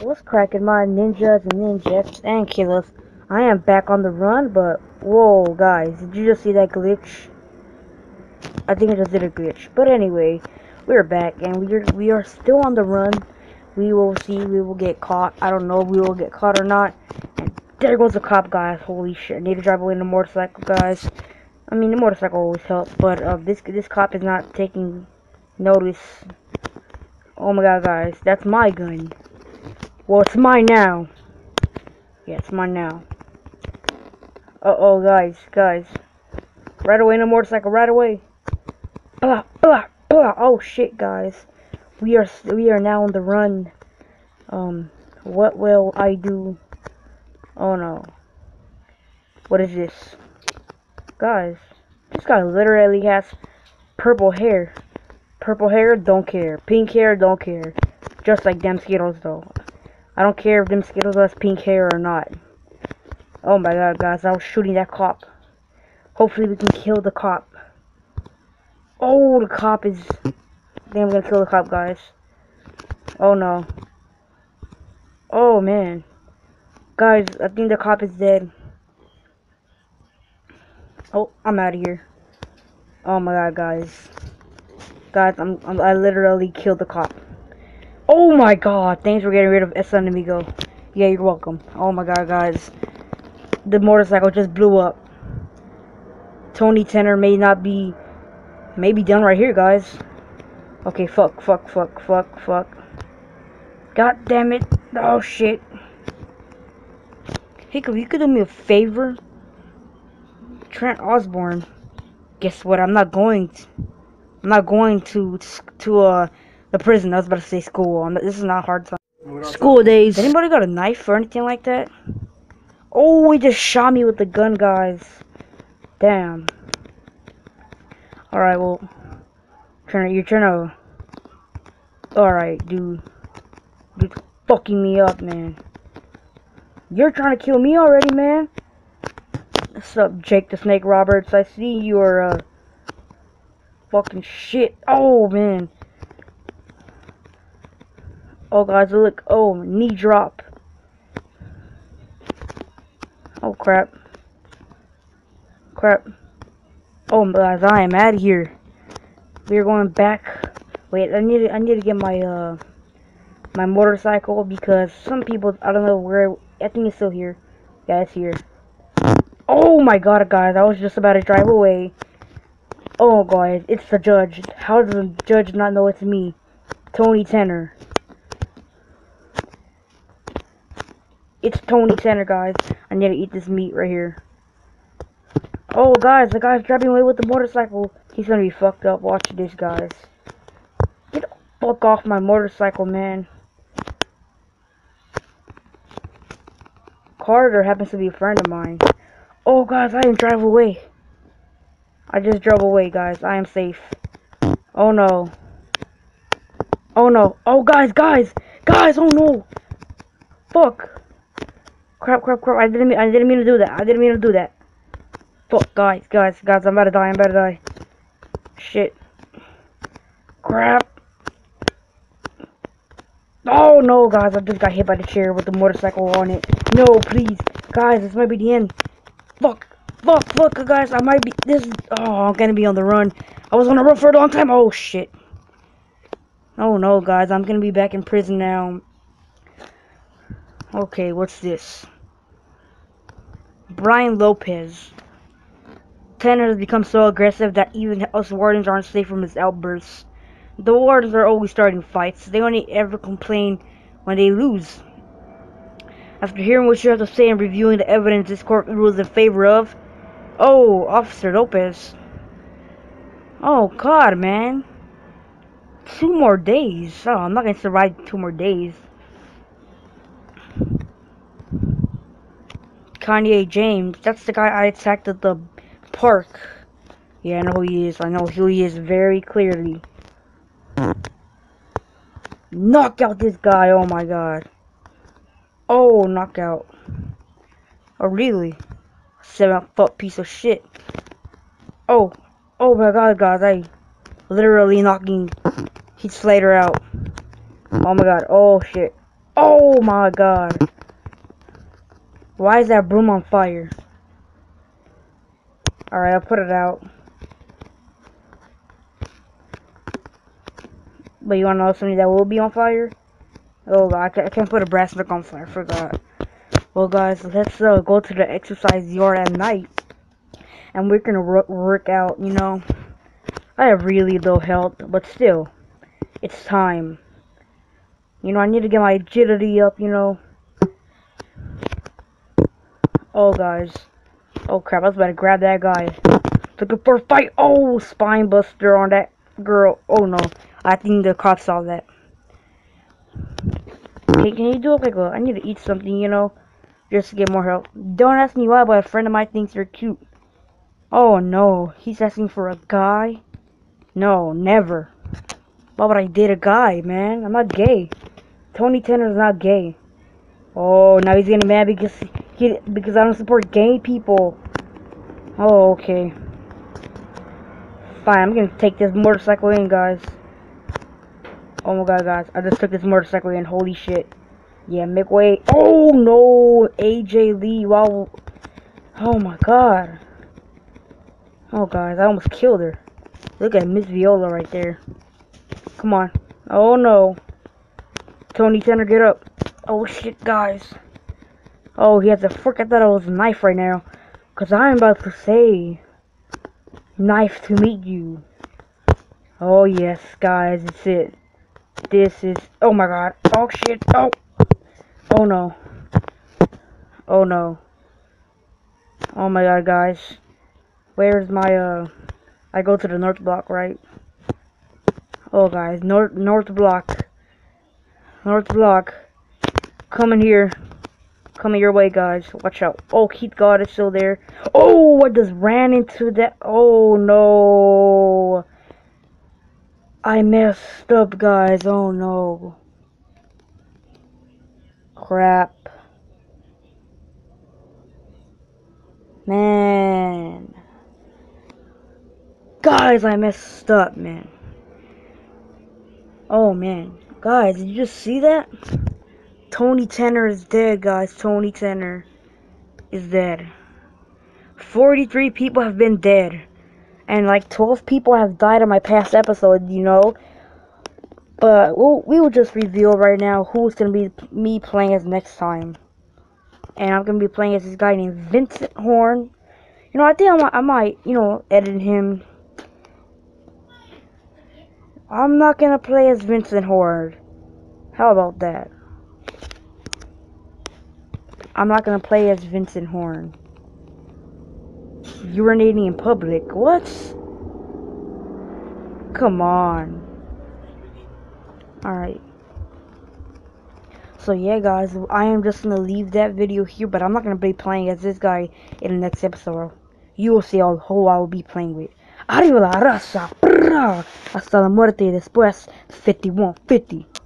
What's cracking my ninjas and ninjas and killers? I am back on the run, but whoa, guys, did you just see that glitch? I think I just did a glitch. But anyway, we're back and we are we are still on the run. We will see. We will get caught. I don't know if we will get caught or not. And there goes the cop, guys. Holy shit! I need to drive away in the motorcycle, guys. I mean, the motorcycle always helps, but uh, this this cop is not taking notice. Oh my god, guys, that's my gun. Well, it's mine now. Yeah, it's mine now. Uh oh, guys, guys. Right away the motorcycle, right away. Blah, blah, blah. Oh shit, guys. We are we are now on the run. Um, what will I do? Oh no. What is this? Guys, this guy literally has purple hair. Purple hair, don't care. Pink hair, don't care. Just like them Skittles, though. I don't care if them Skittles has pink hair or not. Oh my god, guys, I was shooting that cop. Hopefully we can kill the cop. Oh, the cop is... Think I'm gonna kill the cop, guys. Oh no. Oh man. Guys, I think the cop is dead. Oh, I'm out of here. Oh my god, guys. Guys, I'm, I'm, i literally killed the cop. Oh my god, thanks for getting rid of S. Amigo. Yeah, you're welcome. Oh my god, guys. The motorcycle just blew up. Tony Tanner may not be, may be done right here, guys. Okay, fuck, fuck, fuck, fuck, fuck. God damn it. Oh, shit. Could you could do me a favor? Trent Osborne. Guess what? I'm not going. To, I'm not going to to uh the prison. I was about to say school. I'm, this is not hard time. School days. Anybody got a knife or anything like that? Oh, he just shot me with the gun, guys. Damn. All right, well, turn you're trying to. All right, dude. You're fucking me up, man. You're trying to kill me already, man. What's up, Jake the Snake Roberts? I see you're, uh, fucking shit. Oh, man. Oh, guys, look. Oh, knee drop. Oh, crap. Crap. Oh, guys, I am out of here. We are going back. Wait, I need to, I need to get my, uh, my motorcycle because some people, I don't know where, I think it's still here. Yeah, it's here. Oh my god, guys, I was just about to drive away. Oh guys, it's the judge. How does the judge not know it's me? Tony Tanner. It's Tony Tanner, guys. I need to eat this meat right here. Oh, guys, the guy's driving away with the motorcycle. He's gonna be fucked up. Watch this, guys. Get the fuck off my motorcycle, man. Carter happens to be a friend of mine. Oh, guys, I didn't drive away. I just drove away, guys. I am safe. Oh, no. Oh, no. Oh, guys, guys. Guys, oh, no. Fuck. Crap, crap, crap. I didn't mean, I didn't mean to do that. I didn't mean to do that. Fuck, guys, guys, guys. I'm about to die. I'm about to die. Shit. Crap. Oh, no, guys. I just got hit by the chair with the motorcycle on it. No, please. Guys, this might be the end. Fuck. Fuck, fuck, guys. I might be. This is. Oh, I'm gonna be on the run. I was on the run for a long time. Oh, shit. Oh, no, guys. I'm gonna be back in prison now. Okay, what's this? Brian Lopez. Tanner has become so aggressive that even us wardens aren't safe from his outbursts. The wardens are always starting fights. They only ever complain when they lose. After hearing what you have to say and reviewing the evidence this court rules in favor of... Oh, Officer Lopez. Oh, God, man. Two more days. Oh, I'm not going to survive two more days. Kanye James. That's the guy I attacked at the park. Yeah, I know who he is. I know who he is very clearly. Knock out this guy. Oh, my God. Oh, knockout. Oh, really? Seven foot piece of shit. Oh, oh my god, guys, I literally knocking Heath Slater out. Oh my god, oh shit. Oh my god. Why is that broom on fire? Alright, I'll put it out. But you wanna know something that will be on fire? Oh, I can't put a brass knuck on fire. I forgot. Well, guys, let's uh, go to the exercise yard at night. And we're gonna work out, you know. I have really low health, but still, it's time. You know, I need to get my agility up, you know. Oh, guys. Oh, crap, I was about to grab that guy. Looking for a fight. Oh, spine buster on that girl. Oh, no. I think the cops saw that. Hey, can you do it like I need to eat something, you know, just to get more help. Don't ask me why, but a friend of mine thinks you're cute. Oh no, he's asking for a guy? No, never. Why would I date a guy, man? I'm not gay. Tony Tanner's not gay. Oh, now he's getting mad because he, because I don't support gay people. Oh, okay. Fine, I'm gonna take this motorcycle in, guys. Oh my god, guys. I just took this motorcycle in. Holy shit. Yeah, make way. Oh, no. AJ Lee. Wow. Oh my god. Oh, guys. I almost killed her. Look at Miss Viola right there. Come on. Oh, no. Tony Tanner, get up. Oh, shit, guys. Oh, he has a fork. I thought it was a knife right now. Because I'm about to say, knife to meet you. Oh, yes, guys. It's it. This is... Oh, my God. Oh, shit. Oh. Oh, no. Oh, no. Oh, my God, guys. Where's my, uh... I go to the north block, right? Oh, guys. North, north block. North block. Come in here. Coming your way, guys. Watch out. Oh, Keith God is still there. Oh, I just ran into that. Oh, no. I messed up, guys. Oh, no. Crap. Man. Guys, I messed up, man. Oh, man. Guys, did you just see that? Tony Tanner is dead, guys. Tony Tanner is dead. 43 people have been dead. And like 12 people have died in my past episode, you know. But we'll, we will just reveal right now who's going to be me playing as next time. And I'm going to be playing as this guy named Vincent Horn. You know, I think I might, I might you know, edit him. I'm not going to play as Vincent Horn. How about that? I'm not gonna play as Vincent Horn. Urinating in public. What? Come on. Alright. So yeah guys, I am just gonna leave that video here, but I'm not gonna be playing as this guy in the next episode. You will see all who I will be playing with. Arriba la raza. Hasta la muerte después. 5150.